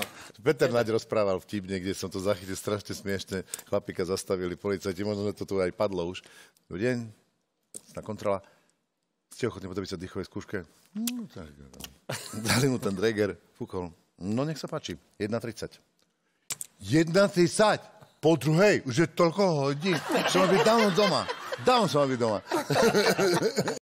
No, Peter Naď rozprával vtip, niekde som to zachytil strašne smiešne. Chlapíka zastavili policajti, možno to tu aj padlo už. Dobrý deň, na kontrola. Ste ochotní podrobiť sa dýchovej skúške? No, tak. Dali mu ten dreger, fúkol. No nech sa páči, 1.30. 1.30? Po druhej? Už je toľko hodín. Som byť dávno doma. Dávno som byť doma.